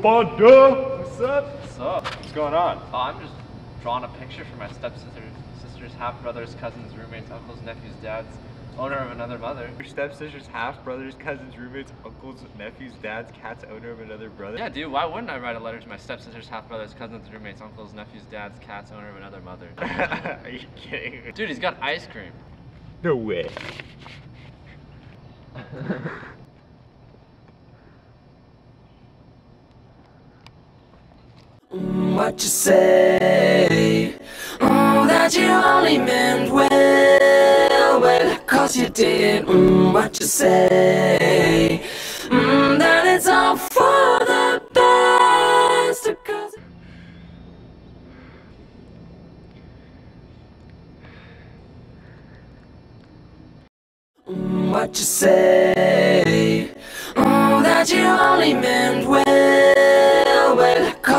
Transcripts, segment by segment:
Fonda. What's up? What's up? What's going on? Oh, I'm just drawing a picture for my stepsister, sisters, half brothers, cousins, roommates, uncles, nephews, dads, owner of another mother. Your stepsisters, half brothers, cousins, roommates, uncles, nephews, dads, cats, owner of another brother. Yeah, dude, why wouldn't I write a letter to my stepsisters, half brothers, cousins, roommates, uncles, nephews, dads, cats, owner of another mother? Are you kidding? me? Dude, he's got ice cream. No way. what you say. Oh, that you only meant well, well, cause you did. Mm, what you say. Mm, that it's all for the best, Mm, what you say. Oh, that you only meant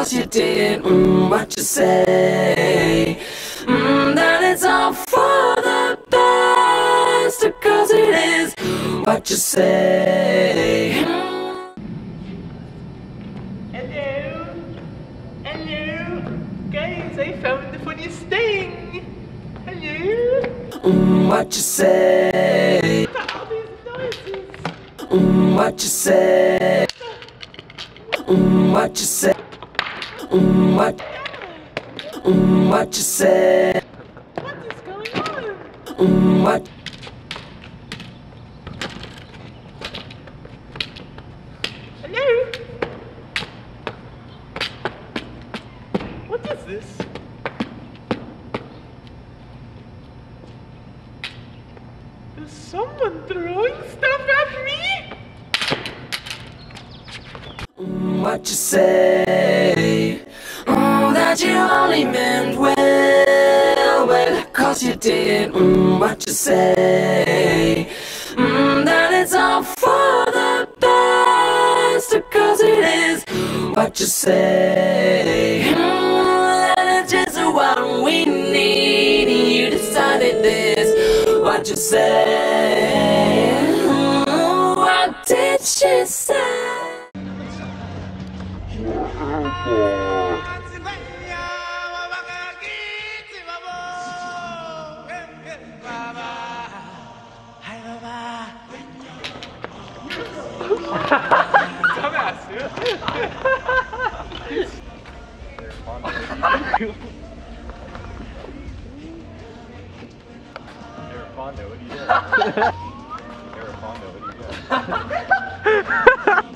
cause you did. Mm, what you say. Mm, that it's all for the best, cause it is what you say. Hello? Hello? Guys, I found the funniest thing! Hello? Mm, what you say. All these noises! Mm, what you say. Mm, what you say. Mm, what. Mm, what you say. What is going on? Mm, what. Hello? What is this? Is someone throwing stuff at me? Mm, what you say. Cause you did. Mm, what you say. Mm, that it's all for the best, cause it is what you say. Mm, that it's just what we need. You decided this, what you say. Mm, what did she say? Eric Fonda, what are you doing? Eric what are you doing?